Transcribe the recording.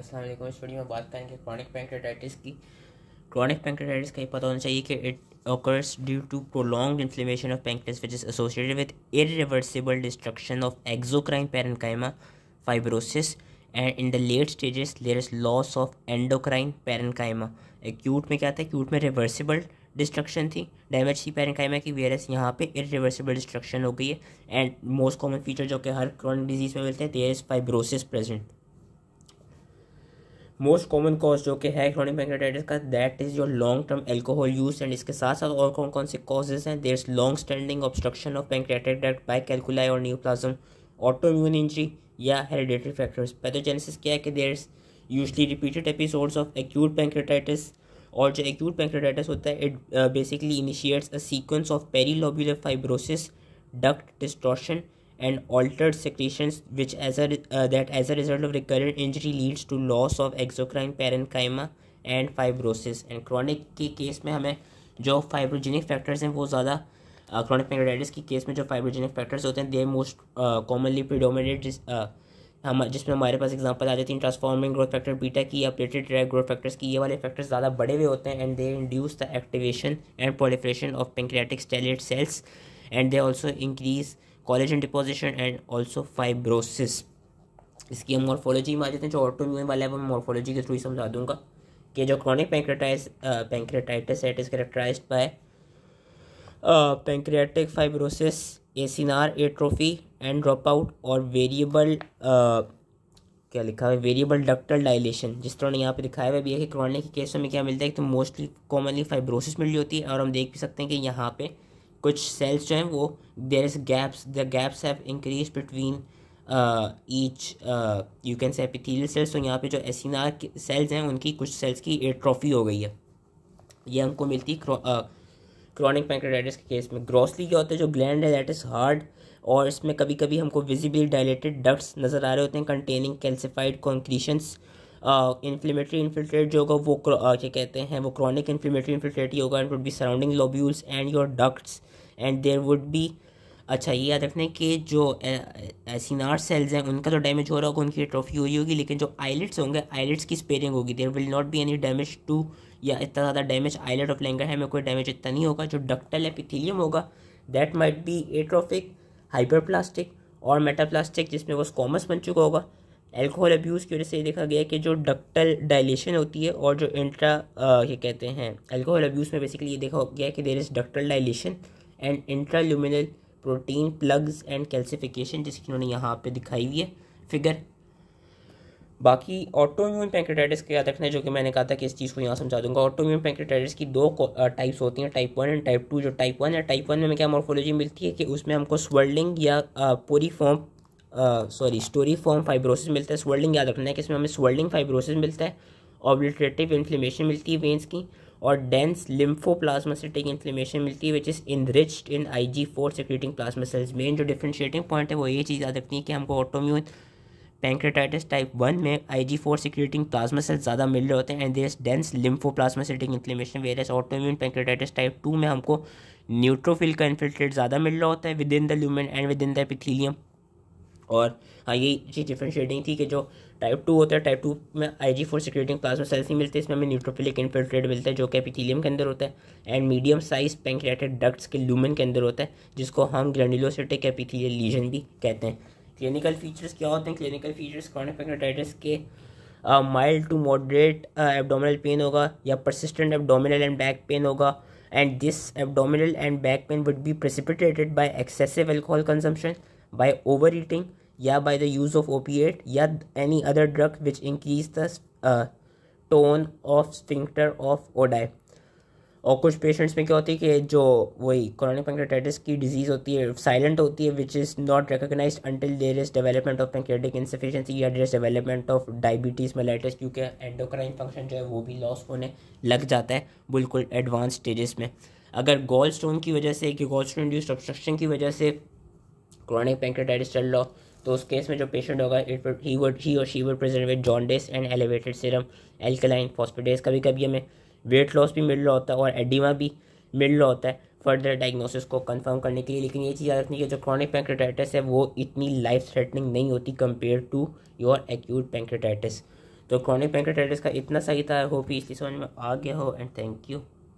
अस्सलाम वालेकुम इस वीडियो में बात करेंगे क्रॉनिक पैंक्रेटाइटिस की। क्रॉनिक पैंक्रेटाइटिस का ये पता होना चाहिए कि it occurs due to prolong inflammation of pancreas which is associated with irreversible destruction of exocrine parenchyma fibrosis and in the late stages there is loss of endocrine parenchyma acute में क्या था? Acute में reversible destruction थी damage थी parenchyma की whereas यहाँ पे irreversible destruction हो गई है एंड मोस्ट कॉमन फीचर जो कि हर क्रॉनिक डिज़ीज़ में मिलते हैं there is fibrosis present most common cause जो कि है क्रॉनिक पैंक्रेटाइटिस का that is your long term alcohol use and इसके साथ साथ और कौन कौन से कॉजेज हैं? There is long standing obstruction of pancreatic duct by calculi और न्यूप्लाज्म ऑटोम्यून इंजरी या हेरिडेटरी फैक्टर्स पैथोजेनेसिस क्या है कि there is usually repeated episodes of acute pancreatitis और जो एक्यूट पैंक्रेटाइटिस होता है it basically initiates a sequence of perilobular fibrosis duct distortion and altered secretions which as a uh, that as a result of recurrent injury leads to loss of exocrine parenchyma and fibrosis and chronic के case में हमें जो फाइब्रोजेनिक factors हैं वो ज़्यादा chronic pancreatitis की case में जो फाइब्रोजेनिक फैक्टर्स होते हैं दे मोस्ट कॉमनली प्रिडोमिनेट हम जिसमें हमारे पास एग्जांपल आ जाती हैं ट्रांसफॉर्मिंग ग्रोथ फैक्टर बीटा की या प्लेटेड ड्रैग ग्रोथ फैक्टर्स की ये वाले फैक्टर्स ज़्यादा बड़े हुए होते हैं and they induce the activation and proliferation of pancreatic stellate cells and they also increase collagen deposition and also fibrosis इसकी हम मॉर्फोलॉजी में आ जाते हैं, जो ऑटोम्यून वाला है, वो मैं मॉर्फोलॉजी के थ्रू ही समझा दूँगा कि जो क्रॉनिक पैंक्रेटाइज पैंक्रेटाइटिस है it is characterized by pancreatic fibrosis acinar atrophy and drop out और वेरिएबल क्या लिखा है? वेरिएबल डक्टल डायलेशन जिस तरह ने यहाँ पे दिखाया हुआ भी है कि क्रॉनिक केसों में क्या मिलता है तो मोस्टली कॉमनली फाइब्रोसिस मिल होती है और हम देख भी सकते हैं कि यहाँ पे कुछ सेल्स जो हैं वो there is gaps the gaps have increase between each you can say epithelial cells तो यहाँ पे जो एसिनार सेल्स हैं, उनकी कुछ सेल्स की एट्रॉफी हो गई है। ये हमको मिलती है क्रॉनिक पैंक्रेटाइटिस के केस में। ग्रॉसली क्या होता है, जो ग्लैंड है दैट इज़ हार्ड और इसमें कभी कभी हमको विजिबली डायलेटेड डक्ट्स नज़र आ रहे होते हैं containing calcified concretions inflammatory infiltrate जो होगा, वो क्या कहते हैं, वो क्रॉनिक इन्फ्लेमेटरी इन्फिल्ट्रेट ही होगा and would be surrounding lobules and your ducts and there would be अच्छा ये याद रखना है कि जो एसिनार सेल्स हैं, उनका तो डैमेज हो रहा होगा, उनकी ट्रॉफी हुई होगी, लेकिन जो आईलेट्स होंगे आईलेट्स की स्पेयरिंग होगी। There will not be any damage to या इतना ज़्यादा डैमेज आईलेट ऑफ़ लेंगर है में कोई डैमेज इतना नहीं होगा। जो डक्टल एपिथीलियम होगा that might be atrophic hyperplastic और मेटाप्लास्टिक जिसमें वो स्कॉमस बन चुका होगा। एल्कोहल अब्यूज़ की वजह से ये देखा गया कि जो डक्टल डायलेशन होती है और जो इंट्रा ये कहते हैं एल्कोहल अब्यूज़ में बेसिकली ये देखा गया कि there is ductal dilation and intraluminal protein plugs and calcification जिसकी उन्होंने यहाँ पे दिखाई हुई है। फिगर बाकी ऑटोम्यून पैंक्रेटाइटिस का याद रखना है, जो कि मैंने कहा था कि इस चीज़ को यहाँ समझा दूँगा। ऑटोम्यून पैंक्रेटाइटिस की दो टाइप्स होती हैं type one and type two जो टाइप वन है टाइप वन में क्या मॉर्फोलॉजी मिलती है कि उसमें हमको स्वर्लिंग या पूरी form sorry story form fibrosis मिलता है स्वर्लिंग याद रखना है कि इसमें हमें स्वर्लिंग फाइब्रोसिस मिलता है ऑब्लिट्रेटिव इन्फ्लेमेशन मिलती है वेंस की और डेंस लिम्फोप्लाज्मासिटिक इन्फ्लेमेशन मिलती है which is enriched in I G four secreting plasma cells main जो डिफ्रेंशिएटिंग पॉइंट है, वो ये चीज़ याद रखनी है कि हमको ऑटोम्यून पैंक्रेटाइटिस टाइप वन में I G four secreting plasma cells ज़्यादा मिल रहे होते हैं and these dense lymphoplasmacytic inflammation whereas autoimmune pancreatitis type two में हमको न्यूट्रोफिल का इन्फिल्ट्रेट ज़्यादा मिल रहा होता है within the lumen and within the epithelium और हाँ ये चीज़ डिफ्रेंशिएटिंग थी कि जो टाइप टू होता है टाइप टू में I G four secreting plasma cells ही मिलते इसमें हमें न्यूट्रोफिलिक इन्फिल्ट्रेट मिलता है, जो कि के अंदर होता है and medium size pancreatic ducts के लूमन के अंदर होता है, जिसको हम ग्रेनुलोसिटिक एपिथीलियल लीजन भी कहते हैं। क्लिनिकल फीचर्स क्या होते हैं? क्लिनिकल फीचर्स क्रॉनिक पैंक्रेटाइटिस के mild to moderate abdominal pain होगा या persistent abdominal and back pain होगा and this abdominal and back pain would be precipitated by excessive alcohol consumption by overeating या by the use of opiate या any other drug which increase the uh, tone of of Oddi और कुछ patients में क्या होती है कि जो वही क्रोनिक पेंक्रेटाइटिस की डिज़ीज़ होती है साइलेंट होती है which is not recognize until there is development of pancreatic insufficiency या there is development of diabetes mellitus क्योंकि एंडोक्राइन फ़ंक्शन जो है वो भी लॉस होने लग जाता है बिल्कुल एडवांस स्टेजेस में। अगर गोल्ड स्टोन की वजह से कि स्टोन इंड्यूस्ड ऑब्स्ट्रक्शन की वजह से क्रॉनिक पेंक्रेटाइटिस चल रहा तो उस केस में जो पेशेंट होगा इट ही वुड ही और she would present with jaundice and elevated serum alkaline phosphatase कभी कभी हमें वेट लॉस भी मिल रहा होता है और एडिमा भी मिल रहा होता है फर्दर डायग्नोसिस को कंफर्म करने के लिए। लेकिन ये चीज़ याद रखनी है जो क्रॉनिक पैंक्रेटाइटिस है, वो इतनी लाइफ थ्रेटनिंग नहीं होती compare to your acute pancreatitis तो क्रॉनिक पैंक्रेटाइटिस का इतना सही था होप इसलिए समझ में आ गया हो एंड थैंक यू